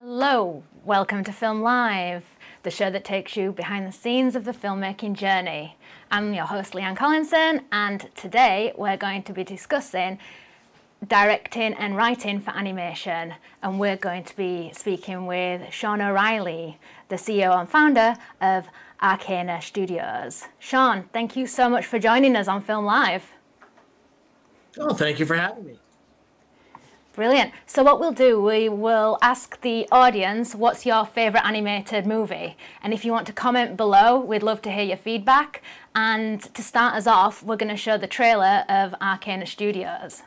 Hello, welcome to Film Live, the show that takes you behind the scenes of the filmmaking journey. I'm your host, Leanne Collinson, and today we're going to be discussing directing and writing for animation. And we're going to be speaking with Sean O'Reilly, the CEO and founder of Arcana Studios. Sean, thank you so much for joining us on Film Live. Oh, thank you for having me. Brilliant. So what we'll do, we will ask the audience, what's your favourite animated movie? And if you want to comment below, we'd love to hear your feedback. And to start us off, we're going to show the trailer of Arcana Studios.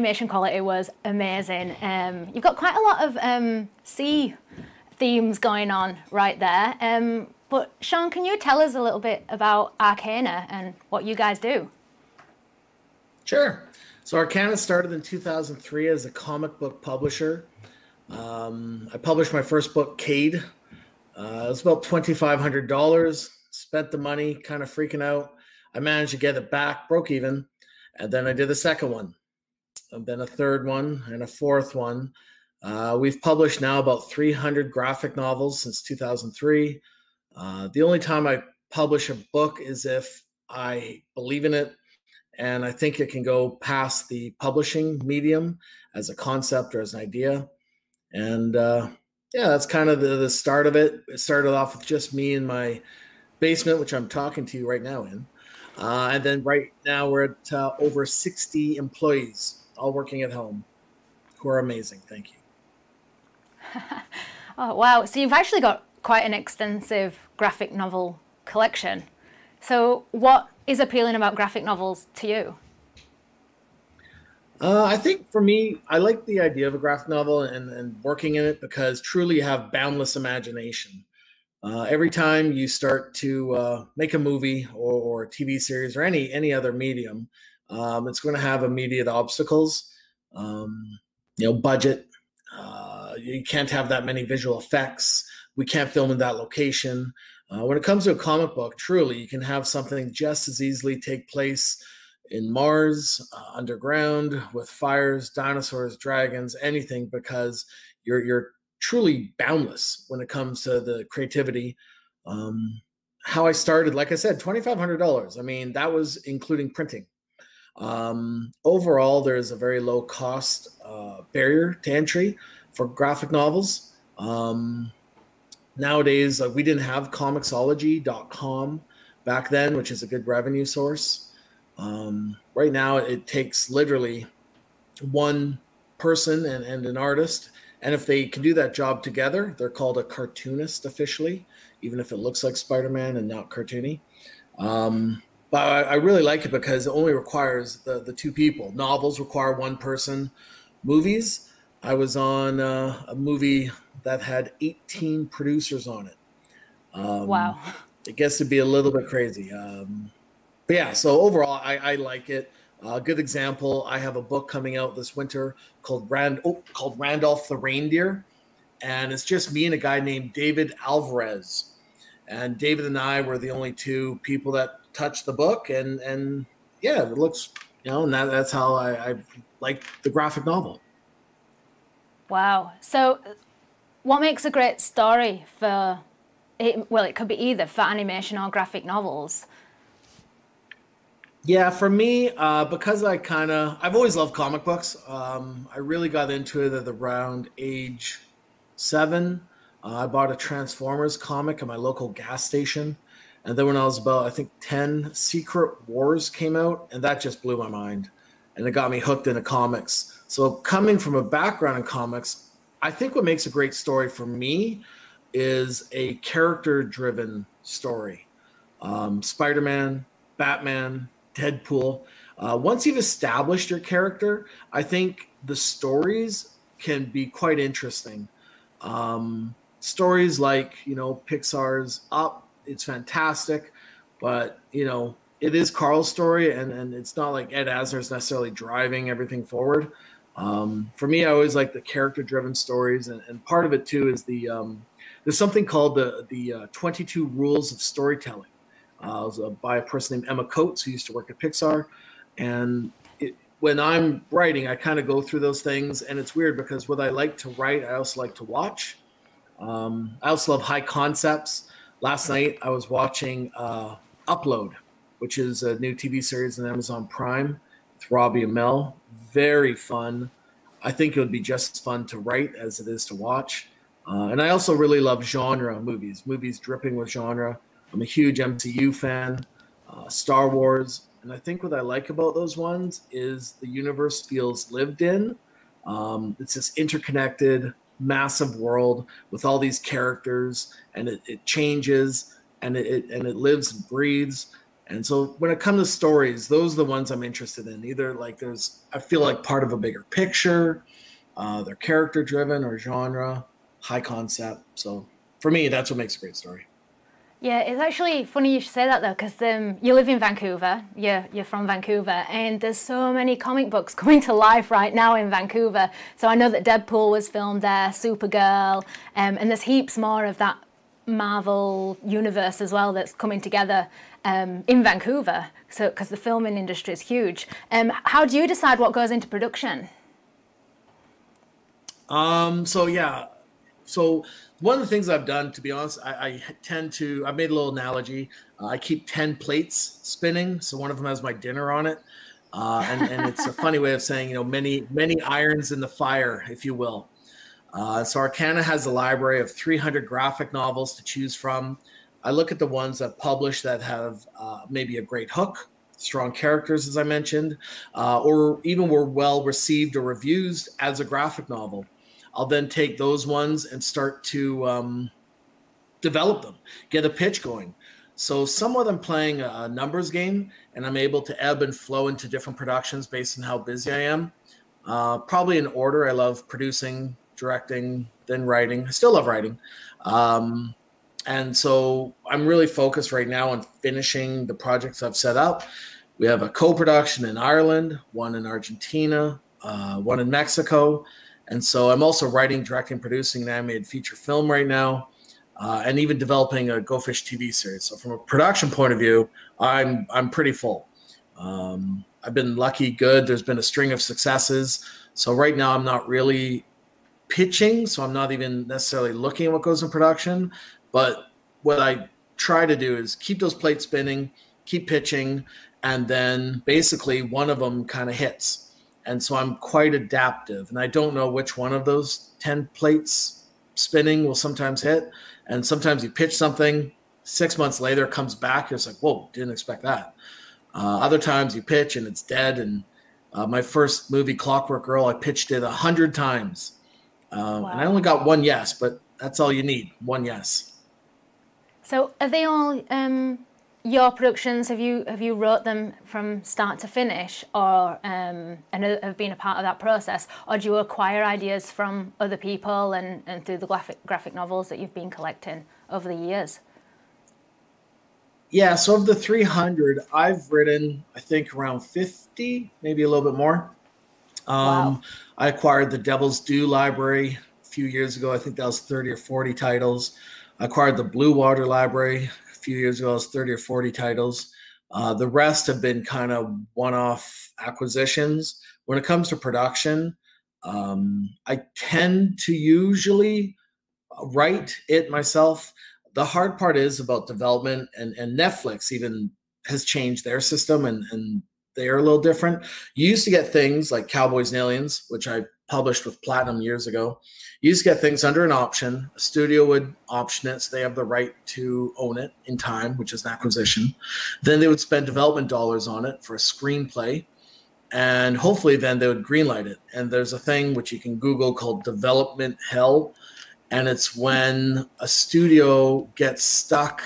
Animation quality was amazing. Um, you've got quite a lot of um, sea themes going on right there. Um, but Sean, can you tell us a little bit about Arcana and what you guys do? Sure. So Arcana started in 2003 as a comic book publisher. Um, I published my first book, Kade. Uh, it was about $2,500. Spent the money, kind of freaking out. I managed to get it back, broke even. And then I did the second one, then a third one, and a fourth one. Uh, we've published now about 300 graphic novels since 2003. Uh, the only time I publish a book is if I believe in it and I think it can go past the publishing medium as a concept or as an idea. And uh, yeah, that's kind of the, the start of it. It started off with just me in my basement, which I'm talking to you right now in. Uh, and then right now we're at uh, over 60 employees, all working at home, who are amazing. Thank you. oh, wow. So you've actually got quite an extensive graphic novel collection. So, what is appealing about graphic novels to you? Uh, I think for me, I like the idea of a graphic novel and, and working in it because truly you have boundless imagination. Uh, every time you start to uh, make a movie or, or, a TV series or any any other medium, um, it's going to have immediate obstacles. Um, you know, budget. Uh, you can't have that many visual effects. We can't film in that location. Uh, when it comes to a comic book, truly, you can have something just as easily take place in Mars, uh, underground, with fires, dinosaurs, dragons, anything, because you're you're truly boundless when it comes to the creativity. Um, how I started, like I said, twenty five hundred dollars. I mean, that was including printing. Um, overall, there is a very low cost uh, barrier to entry for graphic novels. Um, nowadays, uh, we didn't have Comixology.com back then, which is a good revenue source. Um, right now, it takes literally one person and, and an artist and if they can do that job together, they're called a cartoonist officially, even if it looks like Spider Man and not cartoony. Um, but I, I, really like it because it only requires the, the two people. Novels require one person. Movies, I was on uh, a movie that had 18 producers on it. Um, wow. It gets to be a little bit crazy. Um, but yeah, so overall, I, I like it. A uh, good example, I have a book coming out this winter called Rand oh, called Randolph the Reindeer, and it's just me and a guy named David Alvarez. And David and I were the only two people that touched the book, and and yeah, it looks you know, and that, that's how I, I like the graphic novel. Wow. So, what makes a great story for it? Well, it could be either for animation or graphic novels. Yeah, for me, uh, because I kind of I've always loved comic books. Um, I really got into it at around age seven. Uh, I bought a Transformers comic at my local gas station, and then when I was about I think ten, Secret Wars came out, and that just blew my mind, and it got me hooked into comics. So coming from a background in comics, I think what makes a great story for me is a character-driven story. Um, Spider-Man, Batman, Deadpool. Uh, once you've established your character, I think the stories can be quite interesting. Um, stories like you know Pixar's Up, it's fantastic, but you know it is Carl's story, and and it's not like Ed Asner is necessarily driving everything forward. Um, for me, I always like the character-driven stories, and, and part of it too is the um, there's something called the the uh, 22 rules of storytelling uh, uh, by a person named Emma Coats who used to work at Pixar. And it, when I'm writing, I kind of go through those things, and it's weird because what I like to write, I also like to watch. Um, I also love high concepts. Last night, I was watching uh, Upload, which is a new TV series on Amazon Prime with Robbie Amell. Very fun. I think it would be just as fun to write as it is to watch. Uh, and I also really love genre movies, movies dripping with genre. I'm a huge MCU fan, uh, Star Wars, and I think what I like about those ones is the universe feels lived in. Um, it's this interconnected, massive world with all these characters, and it, it changes and it, it, and it lives and breathes. And so when it comes to stories, those are the ones I'm interested in. Either like there's, I feel like part of a bigger picture, uh, they're character driven or genre, high concept. So for me, that's what makes a great story. Yeah, it's actually funny you should say that though, because um, you live in Vancouver. You're, you're from Vancouver, and there's so many comic books coming to life right now in Vancouver. So I know that Deadpool was filmed there, Supergirl, um, and there's heaps more of that Marvel universe as well that's coming together um, in Vancouver. So because the filming industry is huge. Um, how do you decide what goes into production? Um. So yeah. So one of the things I've done, to be honest, I, I tend to, I've made a little analogy. Uh, I keep 10 plates spinning. So one of them has my dinner on it. Uh, and, and it's a funny way of saying, you know, many, many irons in the fire, if you will. Uh, so Arcana has a library of 300 graphic novels to choose from. I look at the ones that publish that have uh, maybe a great hook, strong characters, as I mentioned, uh, or even were well received or reviewed as a graphic novel. I'll then take those ones and start to um, develop them, get a pitch going. So somewhat I'm playing a numbers game, and I'm able to ebb and flow into different productions based on how busy I am. Uh, probably in order. I love producing, directing, then writing. I still love writing. Um, and so I'm really focused right now on finishing the projects I've set up. We have a co-production in Ireland, one in Argentina, uh, one in Mexico, and so I'm also writing, directing, producing an animated feature film right now, uh, and even developing a Go Fish TV series. So from a production point of view, I'm I'm pretty full. Um, I've been lucky, good. There's been a string of successes. So right now I'm not really pitching, so I'm not even necessarily looking at what goes in production. But what I try to do is keep those plates spinning, keep pitching, and then basically one of them kind of hits and so I'm quite adaptive. And I don't know which one of those 10 plates spinning will sometimes hit. And sometimes you pitch something, six months later comes back. It's like, whoa, didn't expect that. Uh, other times you pitch and it's dead. And uh, my first movie, Clockwork Girl, I pitched it a hundred times. Wow. And I only got one yes, but that's all you need one yes. So are they all um, your productions have you have you wrote them from start to finish or um, and have been a part of that process? Or do you acquire ideas from other people and, and through the graphic graphic novels that you've been collecting over the years? Yeah so of the 300 i've written i think around 50 maybe a little bit more. Um, wow. i acquired the devil's due library a few years ago. I think that was 30 or 40 titles. I acquired the blue water library few years ago, it was 30 or 40 titles. Uh, the rest have been kind of one off acquisitions. When it comes to production, um, I tend to usually write it myself. The hard part is about development, and, and Netflix even has changed their system and, and they are a little different. You used to get things like Cowboys and Aliens, which I published with Platinum years ago. You to get things under an option. A studio would option it, so they have the right to own it in time, which is an acquisition. Then they would spend development dollars on it for a screenplay, and hopefully then they would greenlight it. And there's a thing which you can Google called development hell, and it's when a studio gets stuck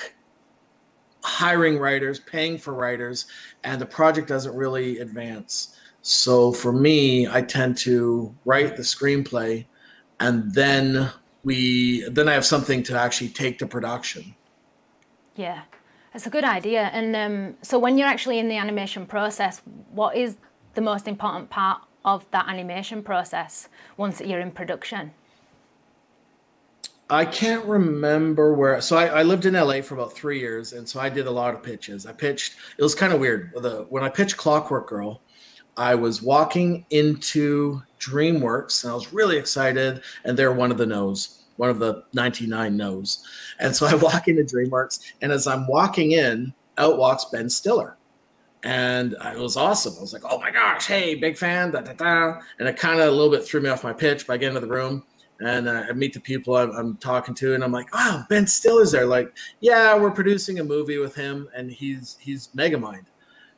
hiring writers, paying for writers, and the project doesn't really advance. So for me, I tend to write the screenplay and then we then I have something to actually take to production. Yeah. That's a good idea. And um, so when you're actually in the animation process, what is the most important part of that animation process once you're in production? I can't remember where. So I, I, lived in LA for about three years, and so I did a lot of pitches. I pitched. It was kind of weird. The when I pitched Clockwork Girl, I was walking into DreamWorks, and I was really excited, and they're one of the no's, one of the 99 no's. And so I walk into DreamWorks, and as I'm walking in, out walks Ben Stiller. And it was awesome. I was like, "Oh my gosh, hey, big fan!" Da, da, da. And it kind of a little bit threw me off my pitch. by getting get into the room, and uh, I meet the people I'm, I'm, talking to, and I'm like, "Wow, Ben Stiller's there!" Like, yeah, we're producing a movie with him, and he's he's Megamind.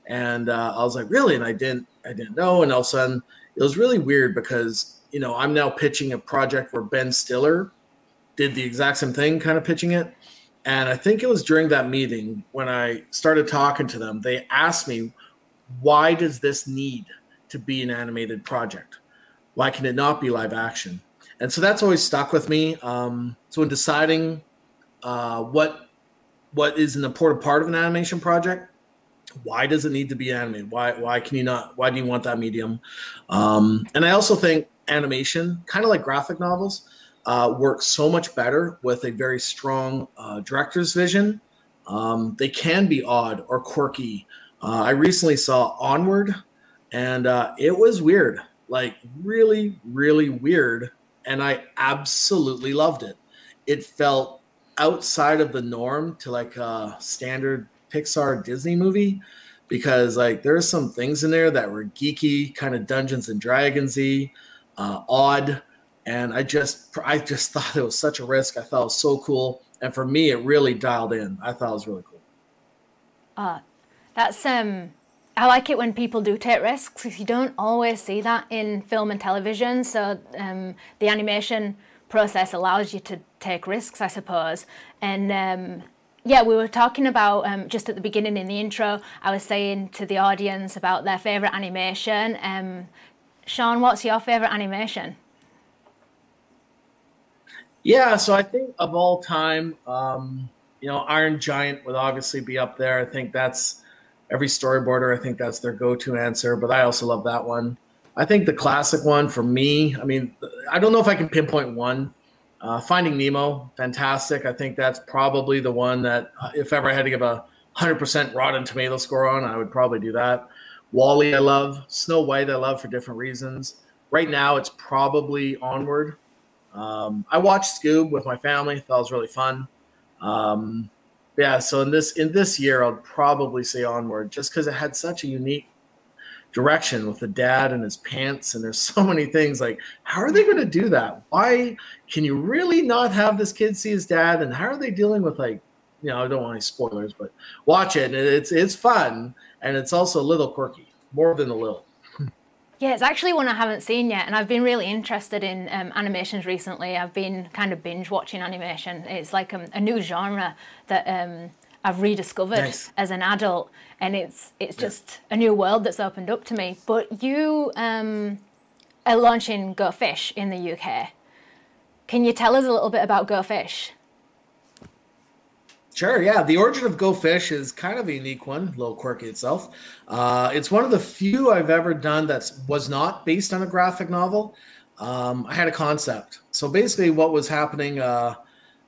And uh, I was like, "Really?" And I didn't I didn't know, and all of a sudden, it was really weird because you know I'm now pitching a project where Ben Stiller did the exact same thing, kind of pitching it. And I think it was during that meeting when I started talking to them, they asked me, "Why does this need to be an animated project? Why can it not be live action?" and so that's always stuck with me. Um, so in deciding uh, what what is an important part of an animation project, why does it need to be animated? Why why can you not? Why do you want that medium? Um, and I also think animation, kind of like graphic novels, uh, works so much better with a very strong uh, director's vision. Um, they can be odd or quirky. Uh, I recently saw Onward, and uh, it was weird, like really, really weird and I absolutely loved it. It felt outside of the norm to like a standard Pixar Disney movie because like there's some things in there that were geeky, kind of Dungeons and Dragonsy, uh, odd, and I just I just thought it was such a risk. I thought it was so cool, and for me, it really dialed in. I thought it was really cool. Uh, that's um I like it when people do take risks you don't always see that in film and television. So um, the animation process allows you to take risks, I suppose. And um, yeah, we were talking about um, just at the beginning in the intro. I was saying to the audience about their favorite animation. Um, Sean, what's your favorite animation? Yeah, so I think of all time, um, you know, Iron Giant would obviously be up there. I think that's every storyboarder, I think that's their go-to answer. But I also love that one. I think the classic one for me. I mean, I don't know if I can pinpoint one. Uh, Finding Nemo, fantastic. I think that's probably the one that, uh, if ever I had to give a hundred percent Rotten Tomato score on, I would probably do that. WALL-E, I love. Snow White, I love for different reasons. Right now, it's probably Onward. Um, I watched Scoob with my family. That was really fun. Um, yeah, so in this in this year, I'll probably say onward, just because it had such a unique direction with the dad and his pants, and there's so many things like how are they going to do that? Why can you really not have this kid see his dad? And how are they dealing with like you know I don't want any spoilers, but watch it. It's it's fun and it's also a little quirky, more than a little. Yeah, it's actually one I haven't seen yet, and I've been really interested in um, animations recently. I've been kind of binge watching animation. It's like a, a new genre that um, I've rediscovered nice. as an adult, and it's it's just a new world that's opened up to me. But you um, are launching Go Fish in the UK. Can you tell us a little bit about Go Fish? Sure, yeah. The origin of Go Fish is kind of a unique one, a little quirky itself. Uh, it's one of the few I've ever done that was not based on a graphic novel. Um, I had a concept. So basically, what was happening, uh,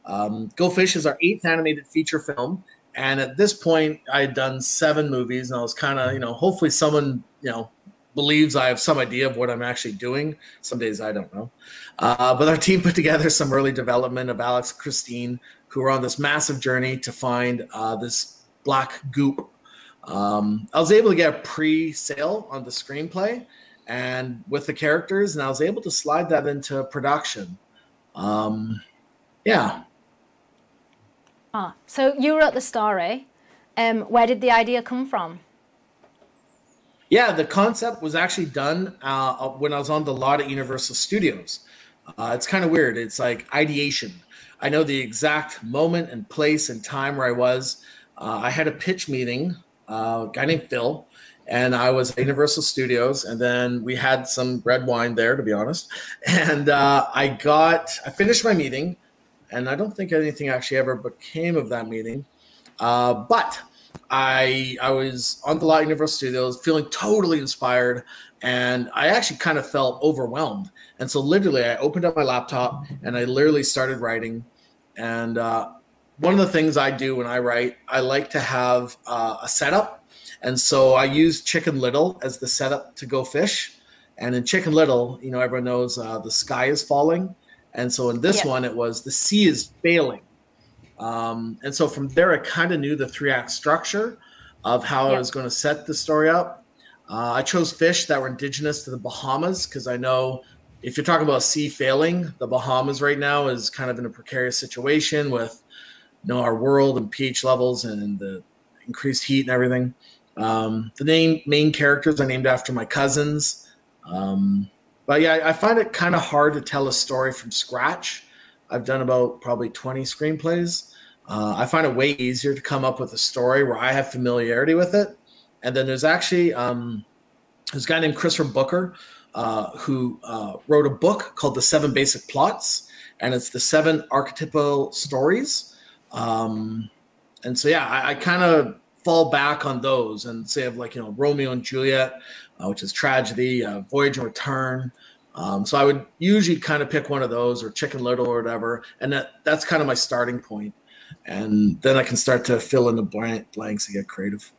um, Go Fish is our eighth animated feature film. And at this point, I had done seven movies, and I was kind of, you know, hopefully someone, you know, believes I have some idea of what I'm actually doing. Some days I don't know. Uh, but our team put together some early development of Alex Christine, who were on this massive journey to find uh, this black goop. Um, I was able to get a pre sale on the screenplay and with the characters, and I was able to slide that into production. Um, yeah. Ah, so you wrote the story. Um, where did the idea come from? Yeah, the concept was actually done uh, uh, when I was on the lot at Universal Studios. Uh, it's kind of weird. It's like ideation. I know the exact moment and place and time where I was. Uh, I had a pitch meeting, uh, a guy named Phil, and I was at Universal Studios, and then we had some red wine there, to be honest. And uh, I got, I finished my meeting, and I don't think anything actually ever became of that meeting. but I I was on the lot Universal Studios feeling totally inspired and I actually kind of felt overwhelmed. And so literally I opened up my laptop and I literally started writing. And uh, one of the things I do when I write, I like to have uh, a setup. And so I use Chicken Little as the setup to go fish. And in Chicken Little, you know, everyone knows uh, the sky is falling. And so in this one, it was the sea is failing. Um, and so from there, I kind of knew the three act structure of how yep. I was going to set the story up. Uh, I chose fish that were indigenous to the Bahamas because I know if you're talking about sea failing, the Bahamas right now is kind of in a precarious situation with you know our world and pH levels and the increased heat and everything. Um, the name main characters are named after my cousins. Um, but yeah, I find it kind of hard to tell a story from scratch. I've done about probably 20 screenplays. Uh, I find it way easier to come up with a story where I have familiarity with it. And then there's actually um, there's a guy named Christopher Booker uh, who uh, wrote a book called The Seven Basic Plots, and it's the seven archetypal stories. Um, and so, yeah, I, I kind of fall back on those and say of like you know Romeo and Juliet, uh, which is tragedy, uh, Voyage and Return. Um, so I would usually kind of pick one of those or Chicken Little or whatever, and that that's kind of my starting point and then I can start to fill in the blank, blanks and get creative.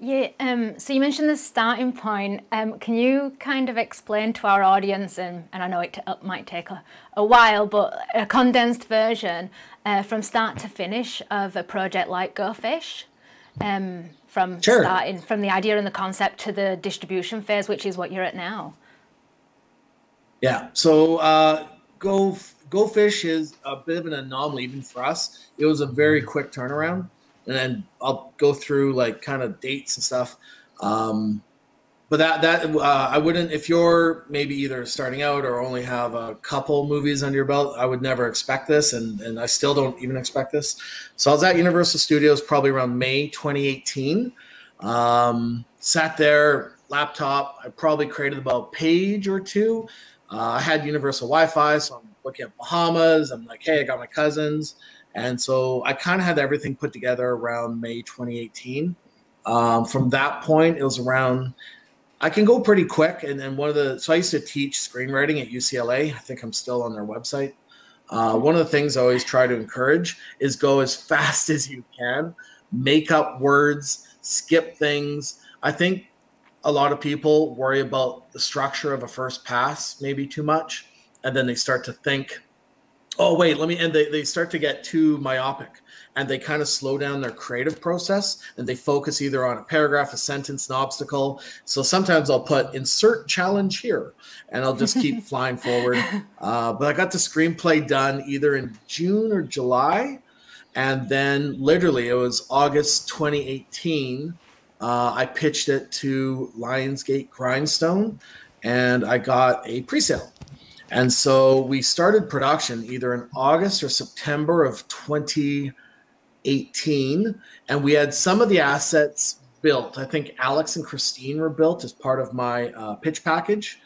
Yeah, um, so you mentioned the starting point. Um, can you kind of explain to our audience, and, and I know it t- might take a, a while, but a condensed version uh, from start to finish of a project like Go Fish? Um, from sure. starting, from the idea and the concept to the distribution phase, which is what you're at now. Yeah, so uh, Go Go Fish is a bit of an anomaly even for us. It was a very quick turnaround, and then I'll go through like kind of dates and stuff. Um, but that that uh, I wouldn't if you're maybe either starting out or only have a couple movies under your belt. I would never expect this, and and I still don't even expect this. So I was at Universal Studios probably around May 2018. Um, sat there, laptop. I probably created about page or two. Uh, I had Universal Wi-Fi, so I'm looking at Bahamas. I'm like, hey, I got my cousins. And so I kind of had everything put together around May 2018. Um, from that point, it was around, I can go pretty quick. And then one of the, so I used to teach screenwriting at UCLA. I think I'm still on their website. Uh, one of the things I always try to encourage is go as fast as you can, make up words, skip things. I think a lot of people worry about the structure of a first pass maybe too much and then they start to think oh wait let me and they, they start to get too myopic and they kind of slow down their creative process and they focus either on a paragraph a sentence an obstacle so sometimes i'll put insert challenge here and i'll just keep flying forward uh, but i got the screenplay done either in june or july and then literally it was august 2018 uh, i pitched it to lionsgate grindstone and i got a pre-sale and so we started production either in August or September of 2018. 2018, and we had some of the assets built. I think Alex and Christine were built as part of my uh, pitch package.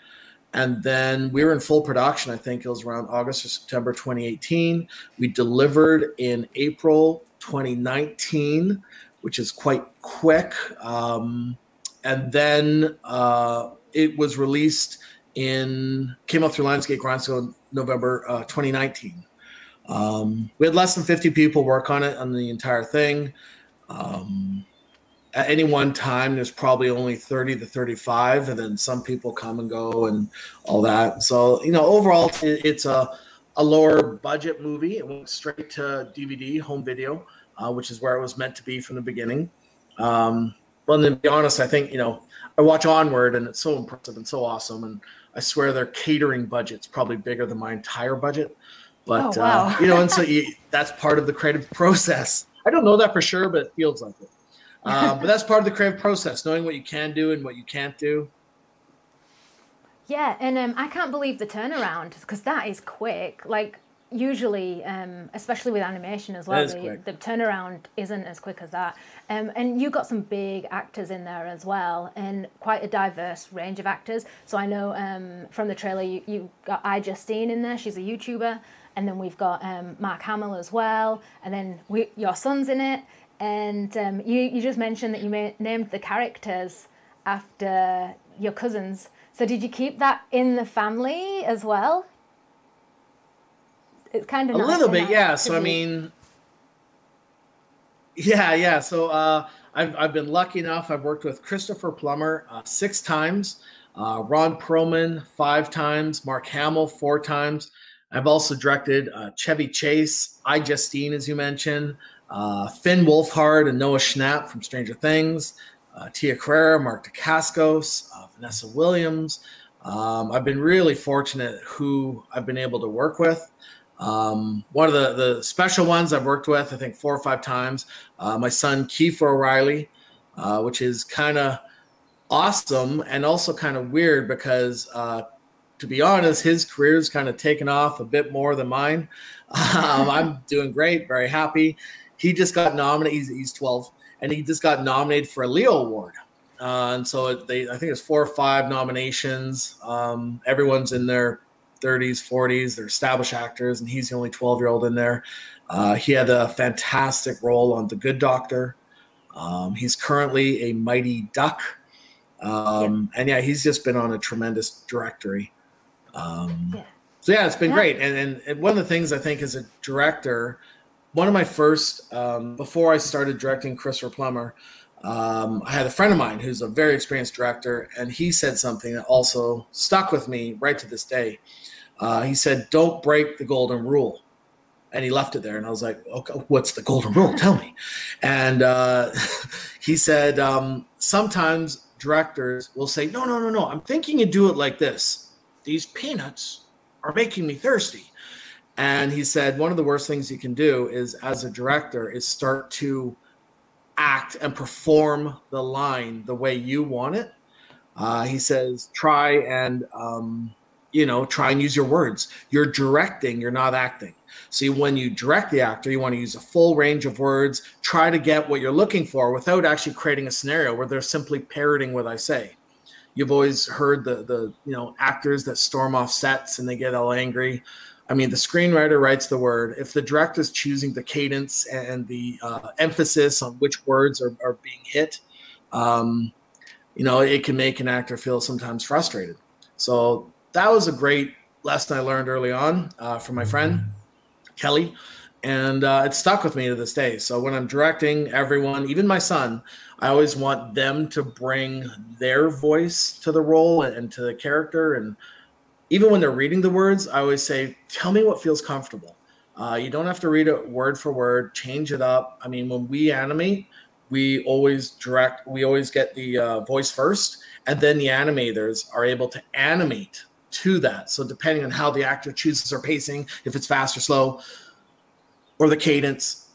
And then we were in full production. I think it was around August or September 2018. We delivered in April 2019, which is quite quick. Um, and then uh, it was released in came out through Lionsgate in November uh, 2019. Um, we had less than 50 people work on it on the entire thing. Um, at any one time, there's probably only 30 to 35, and then some people come and go and all that. So, you know, overall, it's a, a lower budget movie. It went straight to DVD, home video, uh, which is where it was meant to be from the beginning. Um, but then, to be honest, I think, you know, I watch Onward and it's so impressive and so awesome. And I swear their catering budget's probably bigger than my entire budget. But, oh, wow. uh, you know, and so you, that's part of the creative process. I don't know that for sure, but it feels like it. Uh, but that's part of the creative process, knowing what you can do and what you can't do. Yeah, and um, I can't believe the turnaround because that is quick. Like usually, um, especially with animation as well, the, the, turnaround isn't as quick as that. Um, and you got some big actors in there as well, and quite a diverse range of actors. So I know um, from the trailer you, you got iJustine in there. She's a YouTuber, and then we've got um, Mark Hamill as well, and then we, your son's in it. And um, you you just mentioned that you ma- named the characters after your cousins. So did you keep that in the family as well? It's kind of a little bit, yeah. So I mean, yeah, yeah. So uh, I've I've been lucky enough. I've worked with Christopher Plummer uh, six times, uh, Ron Perlman five times, Mark Hamill four times. I've also directed uh, Chevy Chase, iJustine, as you mentioned, uh, Finn Wolfhard and Noah Schnapp from Stranger Things, uh, Tia Carrere, Mark Dacascos, uh, Vanessa Williams. Um, I've been really fortunate who I've been able to work with. Um, one of the, the special ones I've worked with, I think four or five times, uh, my son Kiefer O'Reilly, uh, which is kind of awesome and also kind of weird because, to be honest, his career's kind of taken off a bit more than mine. Um, I'm doing great, very happy. He just got nominated. He's, he's 12, and he just got nominated for a Leo Award. Uh, and so they, I think it's four or five nominations. Um, everyone's in their 30s, 40s. They're established actors, and he's the only 12 year old in there. Uh, he had a fantastic role on The Good Doctor. Um, he's currently a Mighty Duck. Um. And yeah, he's just been on a tremendous directory. Um, yeah. So yeah, it's been yeah. great. And, and, and one of the things I think as a director, one of my first, um, before I started directing Christopher Plummer, um, I had a friend of mine who's a very experienced director, and he said something that also stuck with me right to this day. Uh, he said, "Don't break the golden rule," and he left it there. And I was like, "Okay, what's the golden rule? Tell me." And uh, he said, um, "Sometimes directors will say, no, no, no, no. I'm thinking you do it like this. These peanuts are making me thirsty." And he said, one of the worst things you can do is, as a director, is start to act and perform the line the way you want it. Uh, he says, try and, um, you know, try and use your words. You're directing, you're not acting. See, when you direct the actor, you want to use a full range of words, try to get what you're looking for without actually creating a scenario where they're simply parroting what I say. You've always heard the the you know actors that storm off sets and they get all angry. I mean, the screenwriter writes the word. If the director is choosing the cadence and the uh, emphasis on which words are, are being hit, um, you know, it can make an actor feel sometimes frustrated. So that was a great lesson I learned early on uh, from my friend Kelly, and uh, it stuck with me to this day. So when I'm directing everyone, even my son, I always want them to bring their voice to the role and, and to the character and even when they're reading the words, I always say, tell me what feels comfortable. Uh, you don't have to read it word for word, change it up. I mean, when we animate, we always direct, we always get the uh, voice first, and then the animators are able to animate to that. So, depending on how the actor chooses their pacing, if it's fast or slow, or the cadence,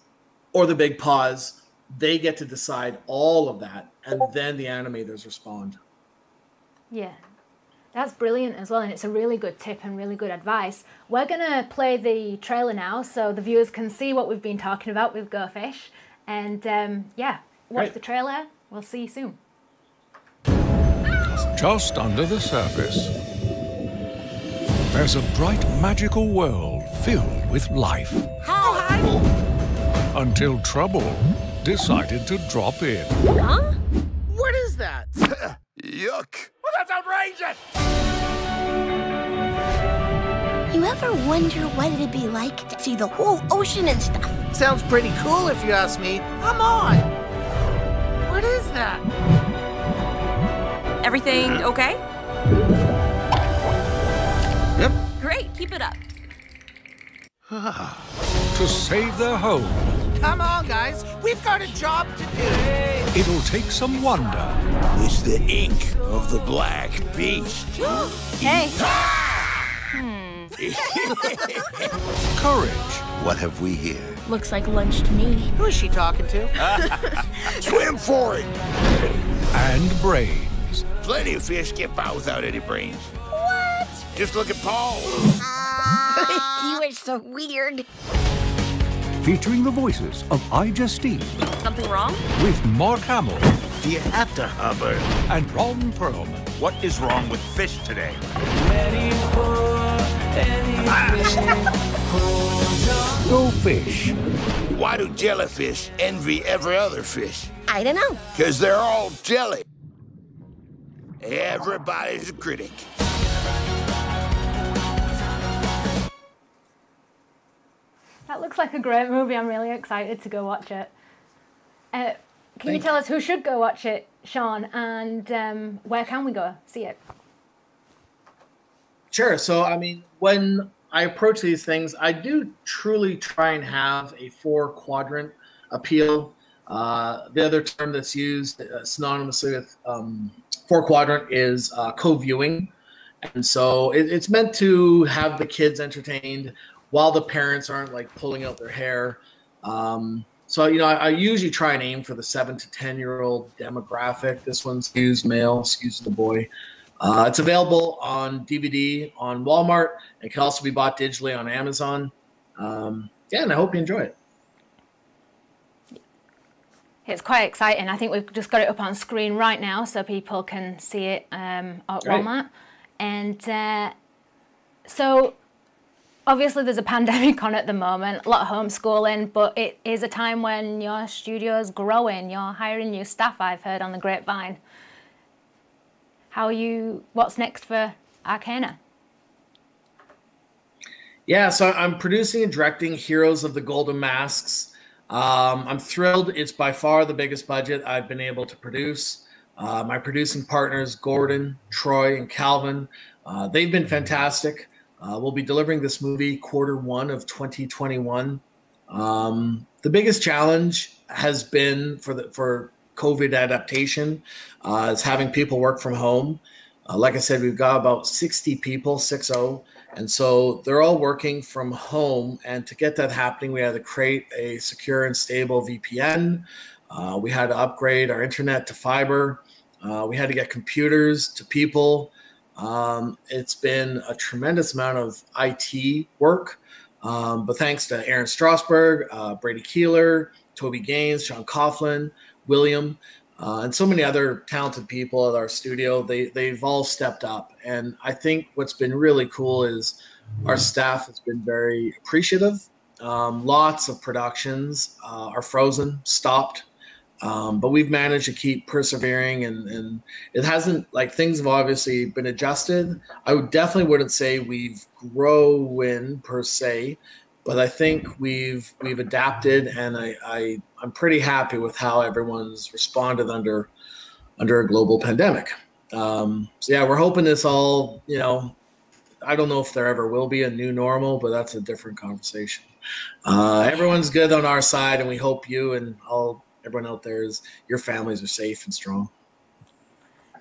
or the big pause, they get to decide all of that, and then the animators respond. Yeah, That's brilliant as well, and it's a really good tip and really good advice. We're gonna play the trailer now, so the viewers can see what we've been talking about with Go Fish. And um, yeah, watch Great. the trailer. We'll see you soon. Just under the surface, there's a bright, magical world filled with life. Until trouble decided to drop in. Huh? What is that? Yuck! Well, that's outrageous! You ever wonder what it'd be like to see the whole ocean and stuff? Sounds pretty cool if you ask me. Come on! What is that? Everything okay? Yep. Great, keep it up. Ah. To save their home, Come on, guys. We've got a job to do. it'll take some wonder, It's the ink of the black beast. Hey, hmm. courage, What have we here? Looks like lunch to me. Who is she talking to? Swim for it! and brains. Plenty of fish get by without any brains. What? Just look at Paul. Ah. you are so weird. Featuring the voices of iJustine something wrong? With Mark Hamill Do you have to hover? and Ron Perlman. What is wrong with fish today? Go Fish. Why do jellyfish envy every other fish? I don't know. Because they're all jelly. Everybody's a critic. That looks like a great movie. I'm really excited to go watch it. Uh, can you tell us who should go watch it, Sean, and um, where can we go see it? Sure. So, I mean, when I approach these things, I do truly try and have a four quadrant appeal. Uh, the other term that's used uh, synonymously with um, four quadrant is uh, co viewing. And so it, it's meant to have the kids entertained while the parents aren't like pulling out their hair. Um, so, you know, I, I usually try and aim for the seven to 10 year old demographic. This one's skews male, skews the boy. Uh, it's available on DVD on Walmart. It can also be bought digitally on Amazon. Um, yeah, and I hope you enjoy it. It's quite exciting. I think we've just got it up on screen right now so people can see it um, at. Walmart. And uh, so, obviously, there's a pandemic on at the moment, a lot of homeschooling, but it is a time when your studio's growing, you're hiring new staff, I've heard on the grapevine. How you, what's next for Arcana? Yeah, so I'm producing and directing Heroes of the Golden Masks. Um, I'm thrilled. It's by far the biggest budget I've been able to produce. Uh, my producing partners, Gordon, Troy, and Calvin, uh, they've been fantastic. Uh, we'll be delivering this movie quarter one of 2021. Um, the biggest challenge has been for the for COVID adaptation uh, is having people work from home. Uh, like I said, we've got about 60 people, 6-0. And so they're all working from home. And to get that happening, we had to create a secure and stable VPN. Uh, we had to upgrade our internet to fiber. Uh, we had to get computers to people. Um, it's been a tremendous amount of IT work. Um, but thanks to Aaron Strasberg, uh, Brady Keeler, Toby Gaines, Sean Coughlin, William, uh, and so many other talented people at our studio. They they've all stepped up, and I think what's been really cool is our staff has been very appreciative. Um, lots of productions uh, are frozen, stopped, um, but we've managed to keep persevering, and and it hasn't like things have obviously been adjusted. I would definitely wouldn't say we've grown per se, but I think we've we've adapted, and I, I I'm pretty happy with how everyone's responded under under a global pandemic. Um, so yeah, we're hoping this all you know. I don't know if there ever will be a new normal, but that's a different conversation. Uh, everyone's good on our side, and we hope you and all everyone out there is your families are safe and strong.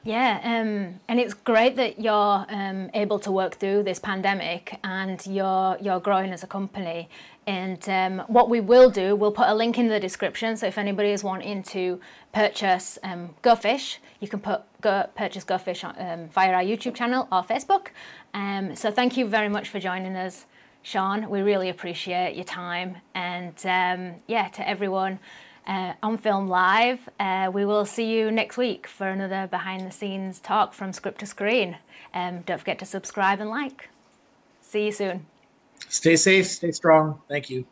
Yeah, um, and it's great that you're um, able to work through this pandemic and you're you're growing as a company. And um, what we will do, we'll put a link in the description. So if anybody is wanting to purchase um, GoFish, you can put go, purchase GoFish um, via our YouTube channel or Facebook. Um, so thank you very much for joining us, Sean. We really appreciate your time. And um, yeah, to everyone uh, on Film Live. Uh, we will see you next week for another behind the scenes talk from script to screen. Um, don't forget to subscribe and like. See you soon. Stay safe, stay strong. Thank you.